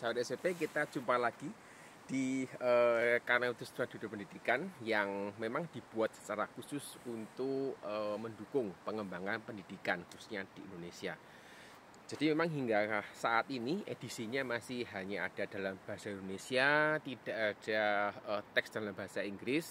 sahabat SMP kita jumpa lagi di uh, kanal Studio Pendidikan yang memang dibuat secara khusus untuk uh, mendukung pengembangan pendidikan khususnya di Indonesia. Jadi memang hingga saat ini edisinya masih hanya ada dalam bahasa Indonesia, tidak ada uh, teks dalam bahasa Inggris.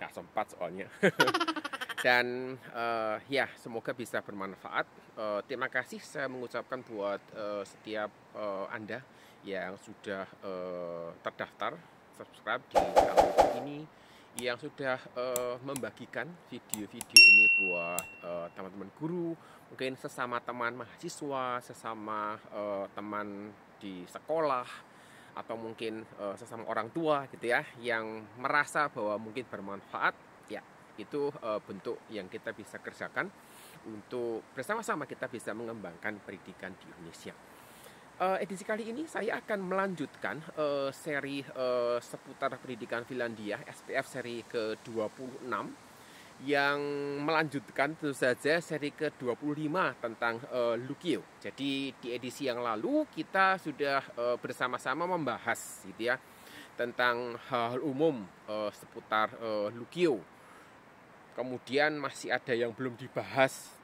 Nggak sempat soalnya. Dan uh, ya semoga bisa bermanfaat. Uh, terima kasih saya mengucapkan buat uh, setiap uh, anda yang sudah uh, terdaftar subscribe di channel ini, yang sudah uh, membagikan video-video ini buat teman-teman uh, guru, mungkin sesama teman mahasiswa, sesama uh, teman di sekolah atau mungkin uh, sesama orang tua gitu ya yang merasa bahwa mungkin bermanfaat ya itu uh, bentuk yang kita bisa kerjakan untuk bersama-sama kita bisa mengembangkan pendidikan di Indonesia. Uh, edisi kali ini saya akan melanjutkan uh, seri uh, seputar pendidikan Finlandia SPF seri ke-26 yang melanjutkan tentu saja seri ke-25 tentang uh, Lukio. Jadi di edisi yang lalu kita sudah uh, bersama-sama membahas gitu ya tentang hal, umum uh, seputar uh, Lukio Kemudian masih ada yang belum dibahas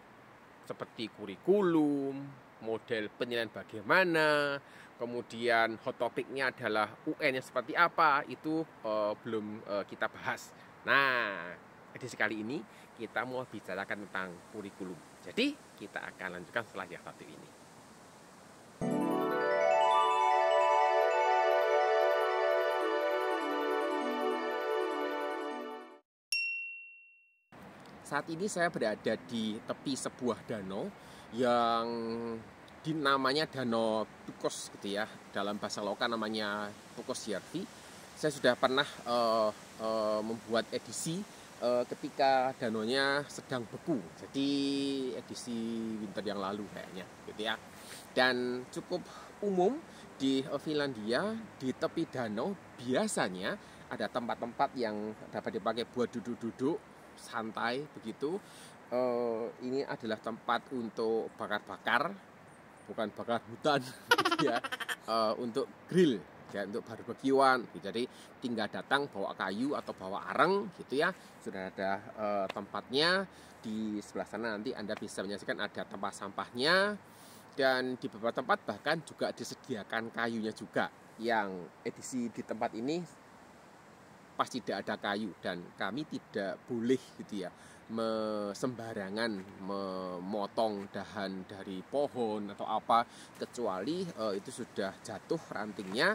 seperti kurikulum, model penilaian bagaimana, kemudian hot topiknya adalah UN yang seperti apa, itu uh, belum uh, kita bahas. Nah, edisi kali ini kita mau bicarakan tentang kurikulum. Jadi, kita akan lanjutkan setelah yang satu ini. Saat ini saya berada di tepi sebuah danau yang dinamanya Danau Tukos gitu ya. Dalam bahasa lokal namanya Tukos Yarvi. Saya sudah pernah uh, uh, membuat edisi uh, ketika danaunya sedang beku. Jadi edisi winter yang lalu kayaknya gitu ya. Dan cukup umum di Finlandia di tepi danau biasanya ada tempat-tempat yang dapat dipakai buat duduk-duduk santai begitu uh, ini adalah tempat untuk bakar-bakar bukan bakar hutan gitu ya. Uh, untuk grill ya untuk barbekyuan gitu. jadi tinggal datang bawa kayu atau bawa areng gitu ya. Sudah ada uh, tempatnya. Di sebelah sana nanti anda bisa menyaksikan ada tempat sampahnya. Dan di beberapa tempat bahkan juga disediakan kayunya juga yang edisi di tempat ini pas tidak ada kayu. Dan kami tidak boleh gitu ya sembarangan memotong dahan dari pohon atau apa kecuali uh, itu sudah jatuh rantingnya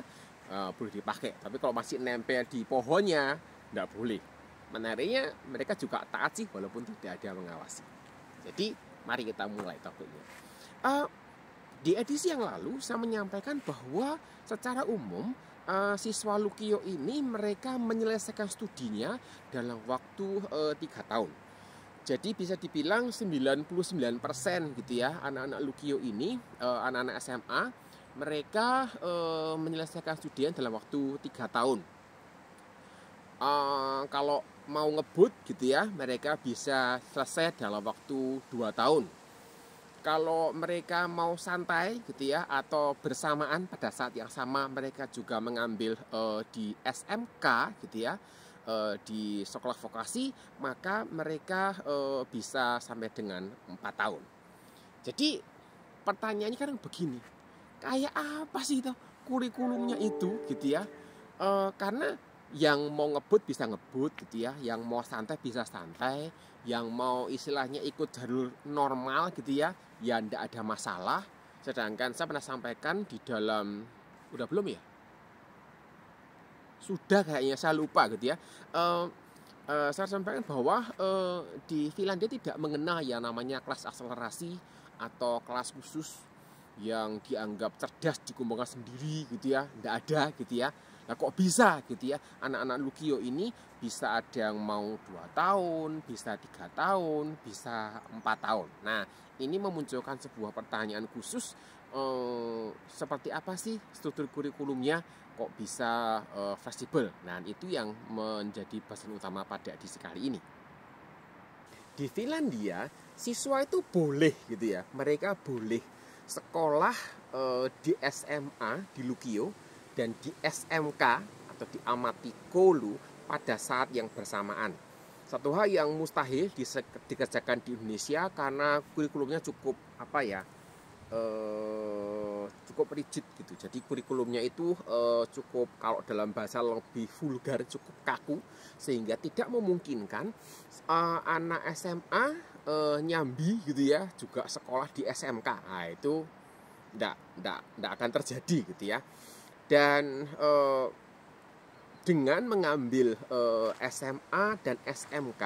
uh, boleh dipakai. Tapi kalau masih nempel di pohonnya tidak boleh. Menariknya mereka juga taat sih walaupun tidak ada mengawasi. Jadi mari kita mulai topiknya. Uh, di edisi yang lalu saya menyampaikan bahwa secara umum uh, siswa Lukio ini mereka menyelesaikan studinya dalam waktu tiga tahun. Jadi bisa dibilang 99% gitu ya anak-anak Lukio ini uh, anak-anak SMA mereka uh, menyelesaikan studinya dalam waktu tiga tahun. Uh, kalau mau ngebut gitu ya mereka bisa selesai dalam waktu dua tahun kalau mereka mau santai gitu ya atau bersamaan pada saat yang sama mereka juga mengambil di SMK gitu ya uh, di sekolah vokasi maka mereka uh, bisa sampai dengan 4 tahun. Jadi pertanyaannya kan begini, kayak apa sih itu kurikulumnya itu gitu ya? Uh, karena yang mau ngebut bisa ngebut gitu ya, yang mau santai bisa santai, yang mau istilahnya ikut jalur normal gitu ya ya tidak ada masalah sedangkan saya pernah sampaikan di dalam udah belum ya sudah kayaknya saya lupa gitu ya. Uh, uh, saya sampaikan bahwa uh, di Finlandia tidak mengenal yang namanya kelas akselerasi atau kelas khusus yang dianggap cerdas dikumpulkan sendiri gitu ya. Tidak ada gitu ya. Nah kok bisa gitu ya? Anak-anak Lukio ini bisa ada yang mau dua tahun, bisa tiga tahun, bisa empat tahun. Nah ini memunculkan sebuah pertanyaan khusus eh, seperti apa sih struktur kurikulumnya kok bisa eh, fleksibel. Nah itu yang menjadi bahasan utama pada edisi kali ini. Di Finlandia siswa itu boleh gitu ya, mereka boleh sekolah uh, di SMA di Lukio dan di SMK atau di Amati Kolu pada saat yang bersamaan. Satu hal yang mustahil dikerjakan di Indonesia karena kurikulumnya cukup apa ya uh, cukup rigid gitu. Jadi kurikulumnya itu uh, cukup kalau dalam bahasa lebih vulgar cukup kaku sehingga tidak memungkinkan uh, anak SMA uh, nyambi gitu ya juga sekolah di SMK. Nah, itu tidak tidak tidak akan terjadi gitu ya. Dan uh, dengan mengambil uh, SMA dan SMK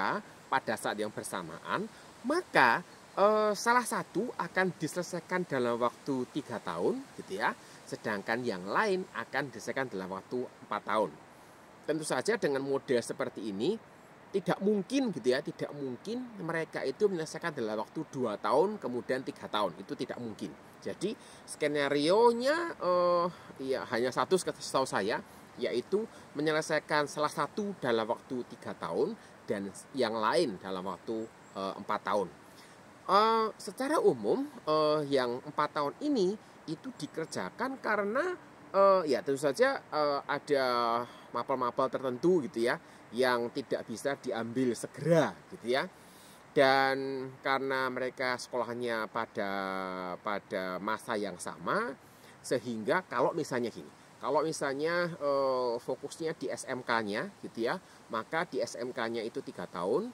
pada saat yang bersamaan, maka uh, salah satu akan diselesaikan dalam waktu tiga tahun, gitu ya. Sedangkan yang lain akan diselesaikan dalam waktu empat tahun. Tentu saja dengan model seperti ini tidak mungkin gitu ya, tidak mungkin mereka itu menyelesaikan dalam waktu dua tahun kemudian tiga tahun itu tidak mungkin. Jadi skenario nya uh, ya hanya satu setahu saya yaitu menyelesaikan salah satu dalam waktu tiga tahun dan yang lain dalam waktu empat uh, tahun. Uh, secara umum uh, yang empat tahun ini itu dikerjakan karena uh, ya tentu saja uh, ada mapel-mapel tertentu gitu ya yang tidak bisa diambil segera gitu ya. Dan karena mereka sekolahnya pada pada masa yang sama sehingga kalau misalnya gini kalau misalnya uh, fokusnya di SMK-nya gitu ya maka di SMK-nya itu tiga tahun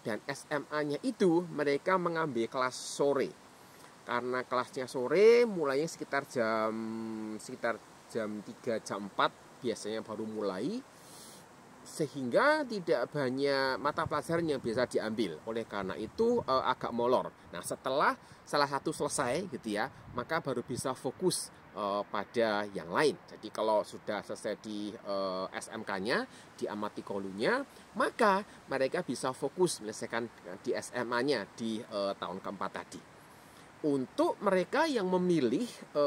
dan SMA-nya itu mereka mengambil kelas sore. Karena kelasnya sore mulainya sekitar jam sekitar jam 3 jam 4 biasanya baru mulai sehingga tidak banyak mata pelajaran yang bisa diambil. Oleh karena itu e, agak molor. Nah, setelah salah satu selesai gitu ya, maka baru bisa fokus e, pada yang lain. Jadi kalau sudah selesai di e, SMK-nya, di amati maka mereka bisa fokus menyelesaikan di SMA-nya di e, tahun keempat tadi. Untuk mereka yang memilih e,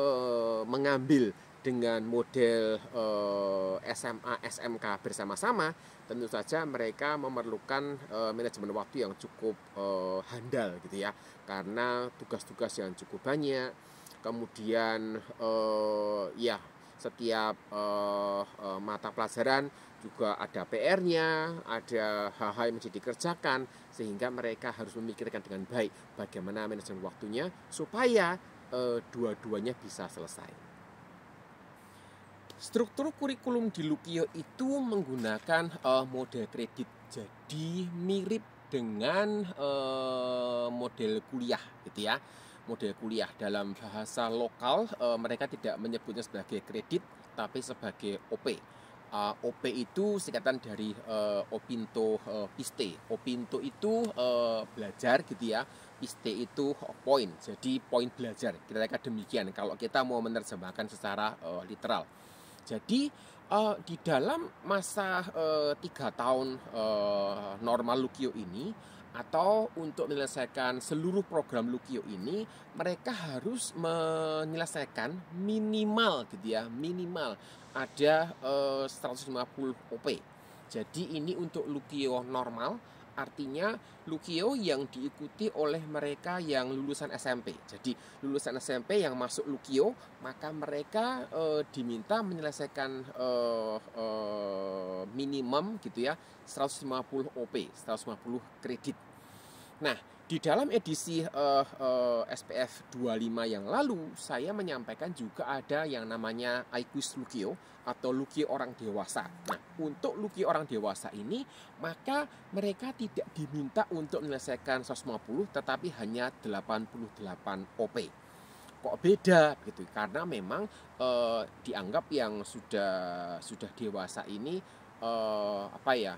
mengambil dengan model eh, SMA SMK bersama-sama tentu saja mereka memerlukan uh, manajemen waktu yang cukup uh, handal gitu ya karena tugas-tugas yang cukup banyak kemudian ya setiap mata pelajaran juga ada PR-nya, ada hal-hal yang mesti dikerjakan sehingga mereka harus memikirkan dengan baik bagaimana manajemen waktunya supaya dua-duanya bisa selesai. Struktur kurikulum di Lukio itu menggunakan uh, model kredit. Jadi mirip dengan uh, model kuliah gitu ya. Model kuliah dalam bahasa lokal uh, mereka tidak menyebutnya sebagai kredit tapi sebagai OP. Uh, OP itu singkatan dari uh, Opinto uh, Piste. Opinto itu uh, belajar gitu ya. Piste itu poin. Jadi poin belajar. Kira-kira demikian kalau kita mau menerjemahkan secara uh, literal. Jadi uh, di dalam masa uh, tiga tahun uh, normal Lukio ini atau untuk menyelesaikan seluruh program Lukio ini mereka harus menyelesaikan minimal gitu ya minimal ada uh, 150 OP jadi ini untuk Lukio normal artinya Lukio yang diikuti oleh mereka yang lulusan SMP. Jadi lulusan SMP yang masuk Lukio, maka mereka e, diminta menyelesaikan e, e, minimum gitu ya 150 OP, 150 kredit. Nah, di dalam edisi uh, uh, SPF 25 yang lalu, saya menyampaikan juga ada yang namanya IQUIS Lukio atau Lukio orang dewasa. Nah, untuk Lukio orang dewasa ini, maka mereka tidak diminta untuk menyelesaikan 150, tetapi hanya 88 OP. Kok beda gitu? Karena memang uh, dianggap yang sudah sudah dewasa ini uh, apa ya?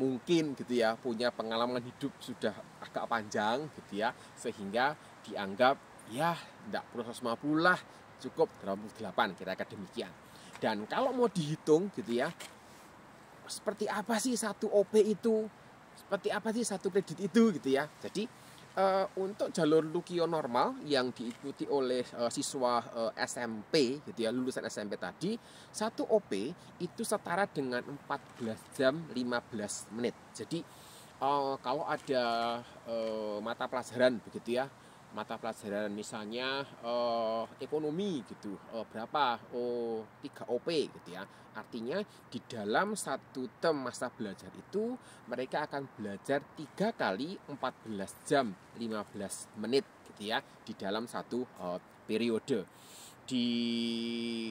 Mungkin gitu ya punya pengalaman hidup sudah agak panjang gitu ya sehingga dianggap ya tidak perlu 150 lah cukup 88 kira-kira demikian. Dan kalau mau dihitung gitu ya seperti apa sih satu OP itu? Seperti apa sih satu kredit itu gitu ya? Jadi uh, untuk jalur Lukio normal yang diikuti oleh uh, siswa uh, eh, SMP gitu ya lulusan SMP tadi satu OP itu setara dengan 14 jam 15 menit. Jadi uh, kalau ada uh, mata pelajaran begitu ya mata pelajaran misalnya uh, ekonomi gitu uh, berapa? Oh 3 OP gitu ya. Artinya di dalam satu term masa belajar itu mereka akan belajar tiga kali 14 jam 15 menit gitu ya di dalam satu uh, periode. Di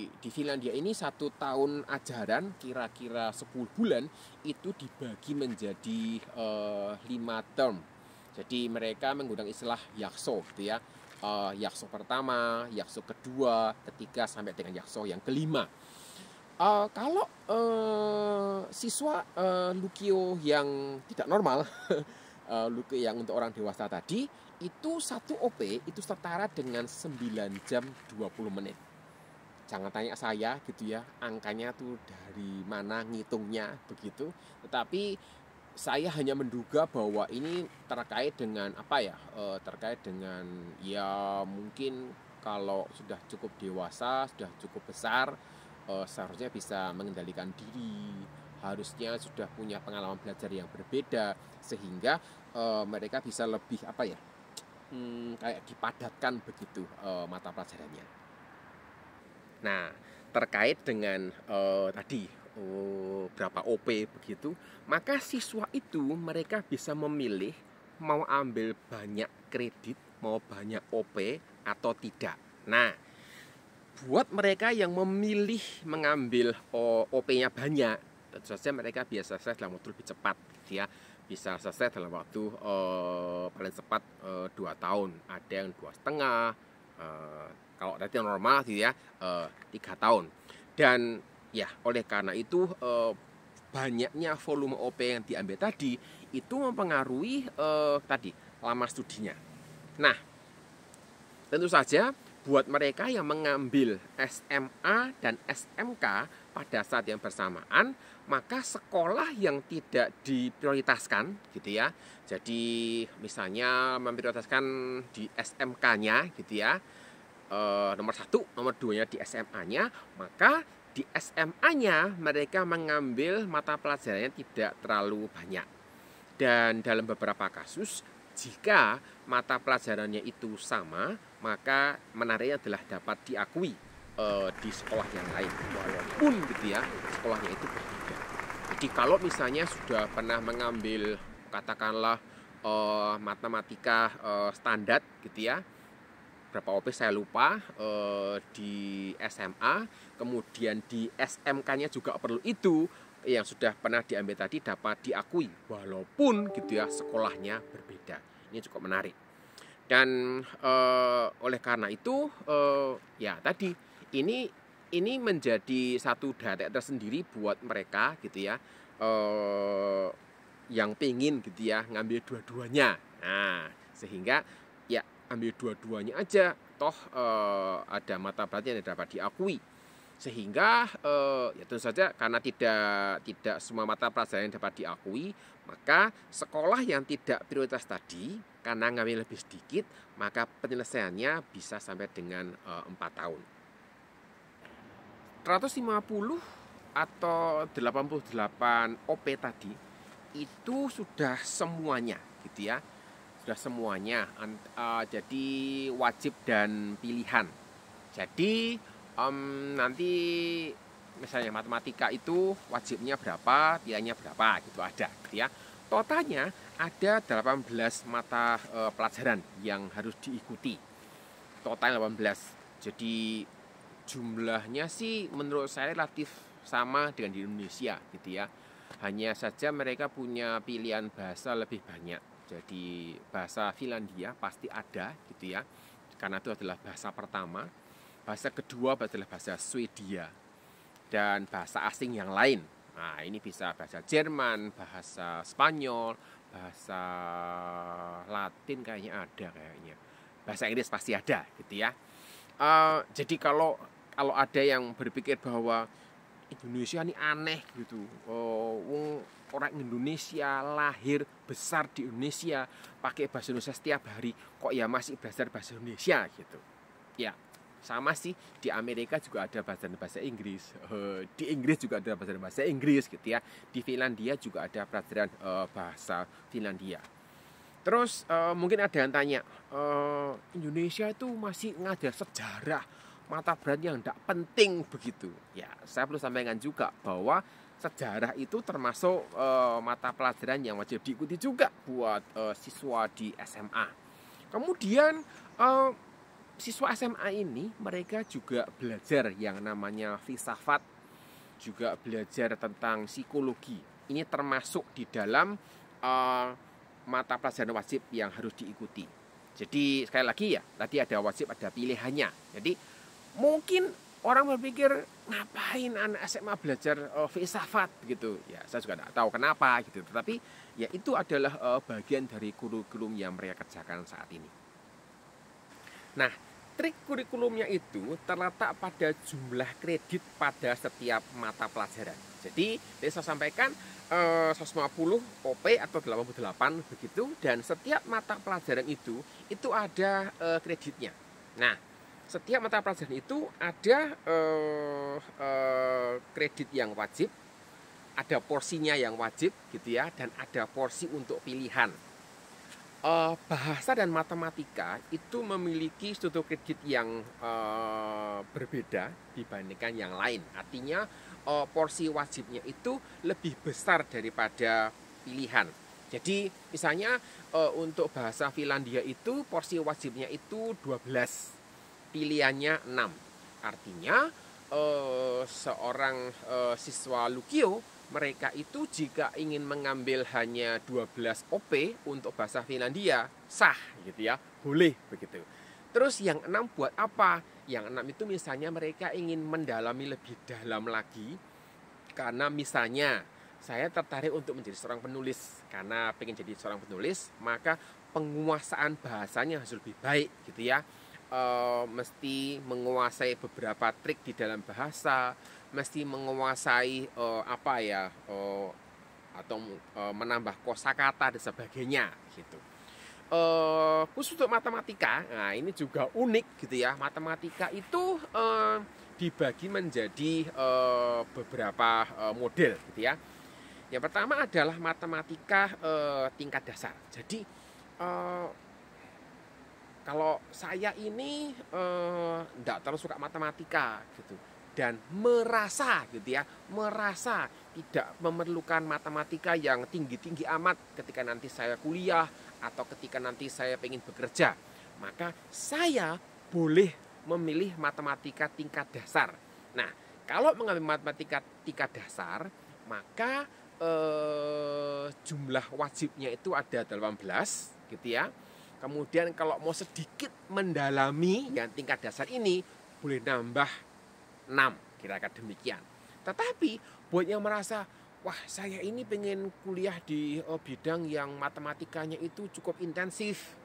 di Finlandia ini satu tahun ajaran kira-kira 10 bulan itu dibagi menjadi uh, 5 term jadi mereka menggunakan istilah yakso gitu ya. Uh, yakso pertama, yakso kedua, ketiga sampai dengan yakso yang kelima. Uh, kalau uh, siswa uh, Lukio yang tidak normal, uh, Lukio yang untuk orang dewasa tadi, itu satu OP itu setara dengan 9 jam 20 menit. Jangan tanya saya gitu ya, angkanya tuh dari mana ngitungnya begitu. Tetapi saya hanya menduga bahwa ini terkait dengan apa ya e, terkait dengan ya mungkin kalau sudah cukup dewasa sudah cukup besar e, seharusnya bisa mengendalikan diri. Harusnya sudah punya pengalaman belajar yang berbeda sehingga e, mereka bisa lebih apa ya hmm, kayak dipadatkan begitu e, mata pelajarannya. Nah terkait dengan e, tadi oh, berapa OP begitu, maka siswa itu mereka bisa memilih mau ambil banyak kredit, mau banyak OP atau tidak. Nah, buat mereka yang memilih mengambil OP-nya banyak, tentu saja mereka biasa selesai dalam waktu lebih cepat, gitu ya. Bisa selesai dalam waktu uh, paling cepat uh, dua tahun, ada yang dua setengah, uh, kalau nanti normal, gitu ya, tiga tahun. Dan Ya, oleh karena itu eh, banyaknya volume OP yang diambil tadi itu mempengaruhi eh, tadi lama studinya. Nah, tentu saja buat mereka yang mengambil SMA dan SMK pada saat yang bersamaan, maka sekolah yang tidak diprioritaskan gitu ya. Jadi misalnya memprioritaskan di SMK-nya gitu ya. E, nomor satu, nomor dua nya di SMA-nya, maka di SMA-nya mereka mengambil mata pelajarannya tidak terlalu banyak. Dan dalam beberapa kasus, jika mata pelajarannya itu sama, maka menariknya adalah dapat diakui e, di sekolah yang lain. Walaupun gitu ya, sekolahnya itu berbeda. Jadi kalau misalnya sudah pernah mengambil katakanlah e, matematika e, standar gitu ya, berapa OP saya lupa eh, di SMA kemudian di SMK-nya juga perlu itu yang sudah pernah diambil tadi dapat diakui walaupun gitu ya sekolahnya berbeda. Ini cukup menarik. Dan eh, oleh karena itu eh, ya tadi ini ini menjadi satu data tersendiri buat mereka gitu ya eh, yang pingin gitu ya ngambil dua-duanya. Nah sehingga ambil dua-duanya aja. Toh eh, ada mata pelajaran yang dapat diakui. Sehingga eh, ya tentu saja karena tidak tidak semua mata pelajaran yang dapat diakui maka sekolah yang tidak prioritas tadi karena ngambil lebih sedikit maka penyelesaiannya bisa sampai dengan eh, 4 tahun. 150 atau 88 OP tadi itu sudah semuanya gitu ya sudah semuanya uh, jadi wajib dan pilihan. Jadi um, nanti misalnya matematika itu wajibnya berapa pilihannya berapa gitu ada gitu ya. Totalnya ada 18 mata uh, pelajaran yang harus diikuti. Total 18 jadi jumlahnya sih menurut saya relatif sama dengan di Indonesia gitu ya. Hanya saja mereka punya pilihan bahasa lebih banyak jadi bahasa Finlandia pasti ada gitu ya. Karena itu adalah bahasa pertama. Bahasa kedua adalah bahasa Swedia dan bahasa asing yang lain. Nah, ini bisa bahasa Jerman, bahasa Spanyol, bahasa Latin kayaknya ada kayaknya. Bahasa Inggris pasti ada gitu ya. Uh, jadi kalau kalau ada yang berpikir bahwa Indonesia ini aneh gitu. Oh, orang Indonesia lahir besar di Indonesia pakai bahasa Indonesia setiap hari kok ya masih belajar bahasa Indonesia gitu. Ya, sama sih di Amerika juga ada bahasa bahasa Inggris uh, di Inggris juga ada bahasa bahasa Inggris gitu ya di Finlandia juga ada pelajaran uh, bahasa Finlandia Terus uh, mungkin ada yang tanya, Indonesia itu masih ngajar sejarah mata berat yang tidak penting begitu. Ya, saya perlu sampaikan juga bahwa sejarah itu termasuk uh, mata pelajaran yang wajib diikuti juga buat uh, siswa di SMA. Kemudian uh, siswa SMA ini mereka juga belajar yang namanya filsafat, juga belajar tentang psikologi. Ini termasuk di dalam uh, mata pelajaran wajib yang harus diikuti. Jadi sekali lagi ya, tadi ada wajib ada pilihannya. Jadi mungkin orang berpikir ngapain anak SMA belajar uh, filsafat gitu. Ya, saya juga tidak tahu kenapa gitu. Tetapi ya itu adalah uh, bagian dari kurikulum yang mereka kerjakan saat ini. Nah, trik kurikulumnya itu terletak pada jumlah kredit pada setiap mata pelajaran. Jadi, saya sampaikan eh, 150 OP atau 88 begitu dan setiap mata pelajaran itu itu ada eh, kreditnya. Nah, setiap mata pelajaran itu ada eh, eh, kredit yang wajib, ada porsinya yang wajib gitu ya dan ada porsi untuk pilihan uh, bahasa dan matematika itu memiliki struktur kredit yang uh, berbeda dibandingkan yang lain. Artinya uh, porsi wajibnya itu lebih besar daripada pilihan. Jadi misalnya uh, untuk bahasa Finlandia itu porsi wajibnya itu 12, pilihannya 6. Artinya uh, seorang uh, siswa Lukio mereka itu jika ingin mengambil hanya 12 OP untuk bahasa Finlandia sah gitu ya. Boleh begitu. Terus yang enam buat apa? Yang enam itu misalnya mereka ingin mendalami lebih dalam lagi karena misalnya saya tertarik untuk menjadi seorang penulis karena pengen jadi seorang penulis maka penguasaan bahasanya harus lebih baik gitu ya e, mesti menguasai beberapa trik di dalam bahasa mesti menguasai uh, apa ya uh, atau uh, menambah kosakata dan sebagainya gitu. Uh, khusus untuk matematika, nah ini juga unik gitu ya. Matematika itu uh, dibagi menjadi uh, beberapa uh, model gitu ya. Yang pertama adalah matematika uh, tingkat dasar. Jadi uh, kalau saya ini tidak uh, terlalu suka matematika gitu dan merasa gitu ya, merasa tidak memerlukan matematika yang tinggi-tinggi amat ketika nanti saya kuliah atau ketika nanti saya ingin bekerja. Maka saya boleh memilih matematika tingkat dasar. Nah, kalau mengambil matematika tingkat dasar, maka eh, jumlah wajibnya itu ada 18 gitu ya. Kemudian kalau mau sedikit mendalami yang tingkat dasar ini boleh nambah 6 kira-kira demikian. Tetapi buat yang merasa wah saya ini pengen kuliah di oh, bidang yang matematikanya itu cukup intensif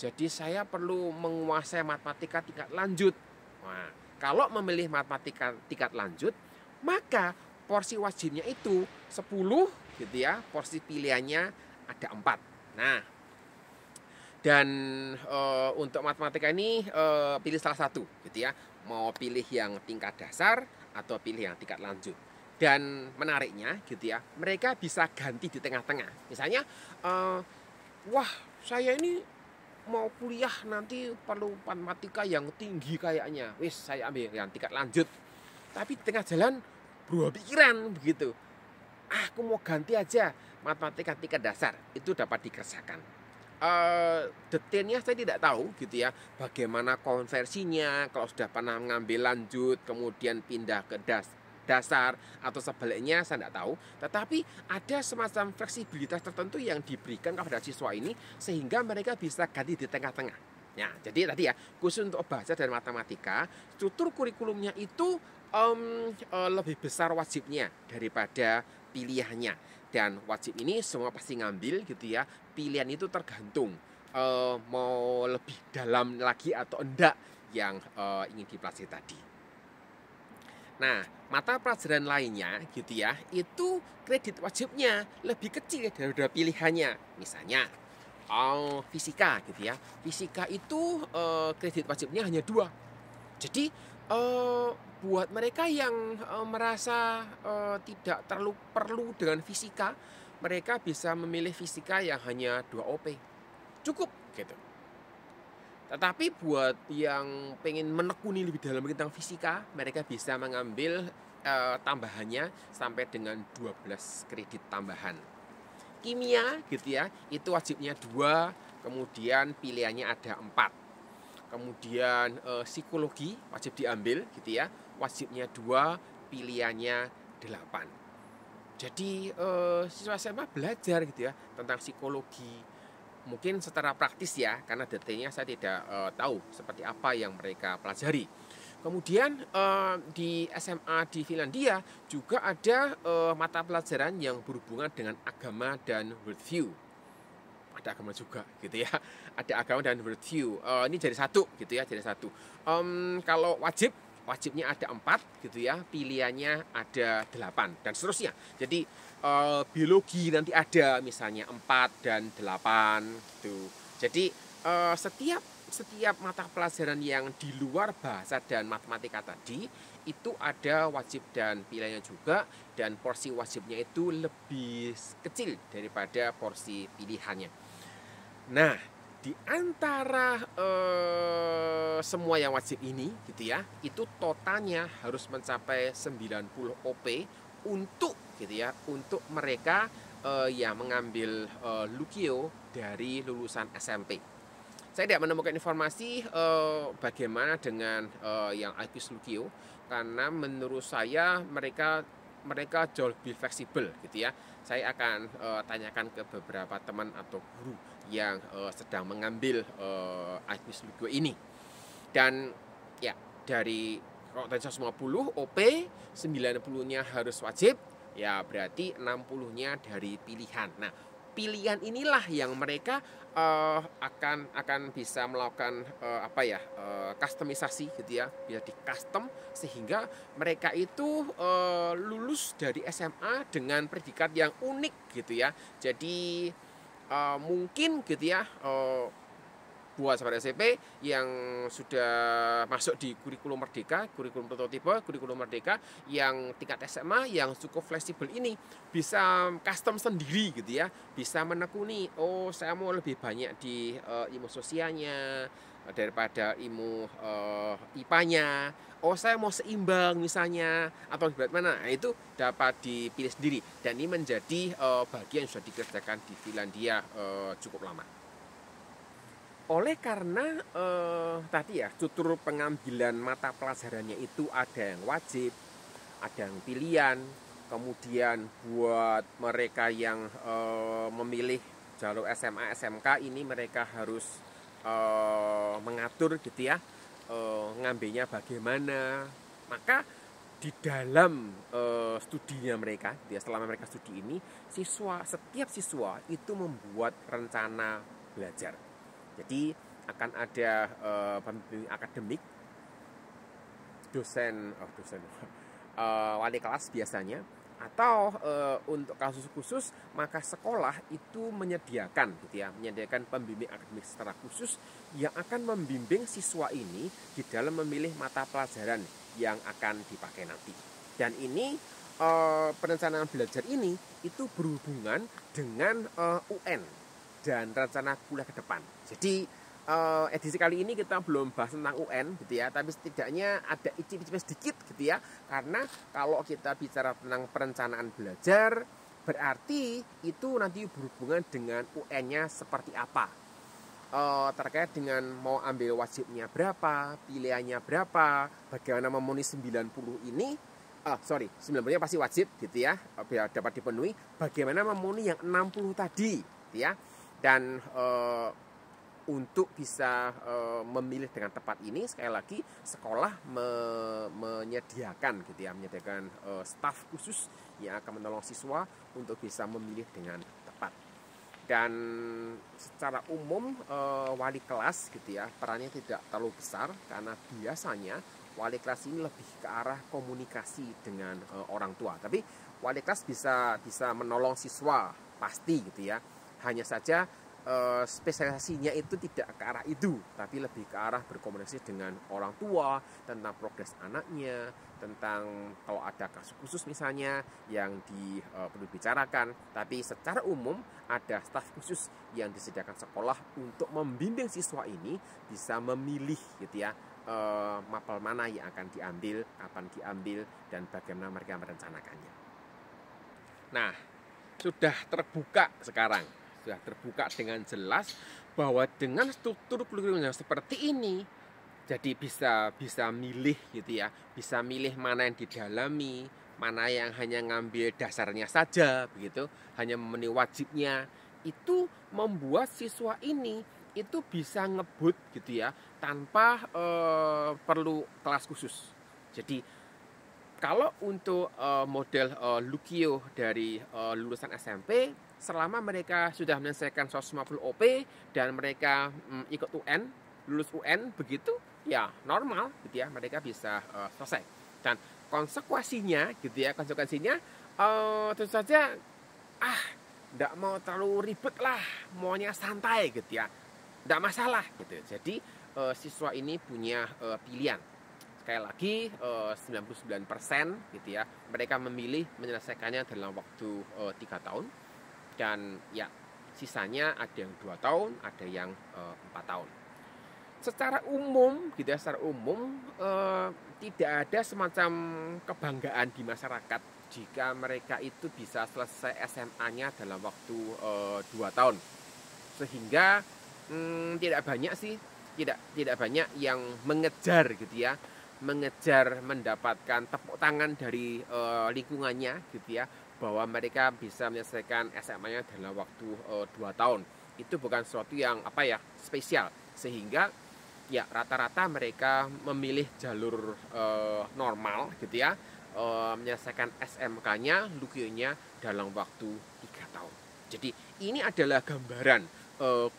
jadi saya perlu menguasai matematika tingkat lanjut. Nah, kalau memilih matematika tingkat lanjut maka porsi wajibnya itu 10 gitu ya porsi pilihannya ada 4 nah dan e, untuk matematika ini e, pilih salah satu gitu ya. Mau pilih yang tingkat dasar atau pilih yang tingkat lanjut. Dan menariknya gitu ya mereka bisa ganti di tengah-tengah. Misalnya uh, wah saya ini mau kuliah nanti perlu matematika yang tinggi kayaknya. Wis saya ambil yang tingkat lanjut. Tapi di tengah jalan berubah pikiran begitu. Ah, aku mau ganti aja matematika tingkat dasar. Itu dapat dikerjakan uh, detailnya saya tidak tahu gitu ya bagaimana konversinya kalau sudah pernah mengambil lanjut kemudian pindah ke das dasar atau sebaliknya saya tidak tahu. Tetapi ada semacam fleksibilitas tertentu yang diberikan kepada siswa ini sehingga mereka bisa ganti di tengah-tengah. Ya, jadi tadi ya khusus untuk bahasa dan matematika struktur kurikulumnya itu um, lebih besar wajibnya daripada pilihannya dan wajib ini semua pasti ngambil gitu ya. Pilihan itu tergantung uh, mau lebih dalam lagi atau enggak yang uh, ingin dipelajari tadi. Nah mata pelajaran lainnya gitu ya itu kredit wajibnya lebih kecil daripada pilihannya. Misalnya oh, fisika gitu ya. Fisika itu uh, kredit wajibnya hanya dua. Jadi uh, buat mereka yang uh, merasa uh, tidak terlalu perlu dengan fisika, mereka bisa memilih fisika yang hanya 2 OP. cukup gitu. Tetapi buat yang pengen menekuni lebih dalam tentang fisika, mereka bisa mengambil uh, tambahannya sampai dengan 12 kredit tambahan. Kimia gitu ya, itu wajibnya dua, kemudian pilihannya ada empat. Kemudian uh, psikologi wajib diambil gitu ya, wajibnya dua, pilihannya delapan. Jadi uh, siswa SMA belajar gitu ya tentang psikologi, mungkin secara praktis ya karena detailnya saya tidak uh, tahu seperti apa yang mereka pelajari. Kemudian uh, di SMA di Finlandia juga ada uh, mata pelajaran yang berhubungan dengan agama dan worldview. Ada agama juga gitu ya. Ada agama dan worldview. Uh, ini jadi satu gitu ya, jadi satu. Um, kalau wajib wajibnya ada empat gitu ya, pilihannya ada delapan dan seterusnya. Jadi uh, biologi nanti ada misalnya 4 dan 8 gitu. Jadi uh, setiap setiap mata pelajaran yang di luar bahasa dan matematika tadi itu ada wajib dan pilihannya juga dan porsi wajibnya itu lebih kecil daripada porsi pilihannya. Nah, di antara uh, semua yang wajib ini gitu ya, itu totalnya harus mencapai 90 OP untuk gitu ya untuk mereka uh, yang mengambil uh, Lukio dari lulusan SMP. Saya tidak menemukan informasi uh, bagaimana dengan uh, yang IQS Lukio karena menurut saya mereka mereka jauh lebih fleksibel gitu ya. Saya akan uh, tanyakan ke beberapa teman atau guru yang uh, sedang mengambil uh, IQS Lukio ini. Dan ya dari kalau tadi 150 OP 90-nya harus wajib ya berarti 60-nya dari pilihan. Nah, pilihan inilah yang mereka uh, akan akan bisa melakukan uh, apa ya uh, customisasi gitu ya bisa di custom sehingga mereka itu uh, lulus dari SMA dengan predikat yang unik gitu ya jadi uh, mungkin gitu ya uh, buat sahabat SMP yang sudah masuk di kurikulum merdeka, kurikulum prototipe, kurikulum merdeka yang tingkat SMA yang cukup fleksibel ini bisa custom sendiri gitu ya, bisa menekuni oh saya mau lebih banyak di uh, ilmu sosialnya daripada ilmu uh, IPA-nya. Oh saya mau seimbang misalnya atau mana. Nah, itu dapat dipilih sendiri. Dan ini menjadi uh, bagian yang sudah dikerjakan di Finlandia uh, cukup lama. Oleh karena eh, tadi ya struktur pengambilan mata pelajarannya itu ada yang wajib, ada yang pilihan, kemudian buat mereka yang eh, memilih jalur SMA SMK ini mereka harus eh, mengatur gitu ya eh, ngambilnya bagaimana, maka di dalam eh, studinya mereka, dia gitu selama mereka studi ini, siswa setiap siswa itu membuat rencana belajar. Jadi akan ada uh, pembimbing akademik, dosen, oh dosen, uh, wali kelas biasanya, atau uh, untuk kasus khusus maka sekolah itu menyediakan gitu ya menyediakan pembimbing akademik secara khusus yang akan membimbing siswa ini di dalam memilih mata pelajaran yang akan dipakai nanti dan ini uh, perencanaan belajar ini itu berhubungan dengan uh, UN dan rencana kuliah ke depan. Jadi uh, edisi kali ini kita belum bahas tentang UN gitu ya, tapi setidaknya ada icip-icip sedikit gitu ya. Karena kalau kita bicara tentang perencanaan belajar, berarti itu nanti berhubungan dengan UN-nya seperti apa. Uh, terkait dengan mau ambil wajibnya berapa, pilihannya berapa, bagaimana memenuhi 90 ini, uh, sorry, 90-nya pasti wajib gitu ya, biar dapat dipenuhi. Bagaimana memenuhi yang 60 tadi, gitu ya dan uh, untuk bisa uh, memilih dengan tepat ini sekali lagi sekolah me menyediakan gitu ya menyediakan uh, staf khusus yang akan menolong siswa untuk bisa memilih dengan tepat. Dan secara umum uh, wali kelas gitu ya perannya tidak terlalu besar karena biasanya wali kelas ini lebih ke arah komunikasi dengan uh, orang tua. Tapi wali kelas bisa bisa menolong siswa pasti gitu ya. Hanya saja uh, spesialisasinya itu tidak ke arah itu, tapi lebih ke arah berkomunikasi dengan orang tua tentang progres anaknya, tentang kalau ada kasus khusus misalnya yang di, uh, perlu dibicarakan. Tapi secara umum ada staf khusus yang disediakan sekolah untuk membimbing siswa ini bisa memilih gitu ya uh, mapel mana yang akan diambil, kapan diambil, dan bagaimana mereka merencanakannya. Nah, sudah terbuka sekarang sudah terbuka dengan jelas bahwa dengan struktur kurikulum seperti ini jadi bisa bisa milih gitu ya bisa milih mana yang didalami mana yang hanya ngambil dasarnya saja begitu hanya memenuhi wajibnya itu membuat siswa ini itu bisa ngebut gitu ya tanpa uh, perlu kelas khusus. Jadi kalau untuk uh, model uh, Lukio dari uh, lulusan SMP selama mereka sudah menyelesaikan 150 OP dan mereka mm, ikut UN, lulus UN begitu, ya normal gitu ya, mereka bisa uh, selesai. Dan konsekuensinya gitu ya, konsekuensinya uh, tentu saja ah tidak mau terlalu ribet lah, maunya santai gitu ya, tidak masalah gitu. Jadi uh, siswa ini punya uh, pilihan. Sekali lagi uh, 99% gitu ya, mereka memilih menyelesaikannya dalam waktu tiga tahun dan ya sisanya ada yang dua tahun, ada yang eh, empat tahun. Secara umum, gitu ya, secara umum uh, tidak ada semacam kebanggaan di masyarakat jika mereka itu bisa selesai SMA-nya dalam waktu uh, dua tahun, sehingga hmm, tidak banyak sih, tidak tidak banyak yang mengejar gitu ya, mengejar mendapatkan tepuk tangan dari lingkungannya gitu ya bahwa mereka bisa menyelesaikan SMA-nya dalam waktu uh, dua tahun. Itu bukan sesuatu yang apa ya spesial sehingga ya rata-rata mereka memilih jalur uh, normal gitu ya uh, menyelesaikan SMK-nya, lukionya dalam waktu tiga tahun. Jadi ini adalah gambaran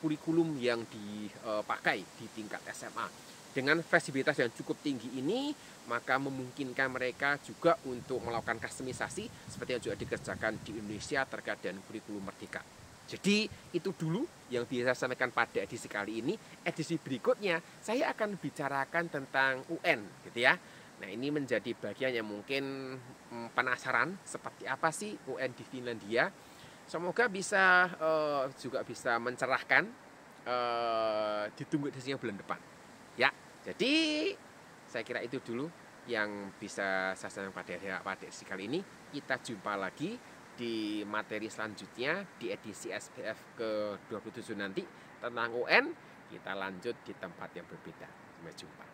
kurikulum yang dipakai di tingkat SMA dengan fleksibilitas yang cukup tinggi ini, maka memungkinkan mereka juga untuk melakukan kustomisasi seperti yang juga dikerjakan di Indonesia terkait dengan kurikulum merdeka. Jadi itu dulu yang bisa saya sampaikan pada edisi kali ini. Edisi berikutnya saya akan bicarakan tentang UN gitu ya. Nah ini menjadi bagian yang mungkin hmm, penasaran seperti apa sih UN di Finlandia. Semoga bisa uh, juga bisa mencerahkan uh, ditunggu edisinya bulan depan. Jadi saya kira itu dulu yang bisa saya sampaikan pada pada edisi kali ini. Kita jumpa lagi di materi selanjutnya di edisi SPF ke-27 nanti tentang UN. Kita lanjut di tempat yang berbeda. Sampai jumpa.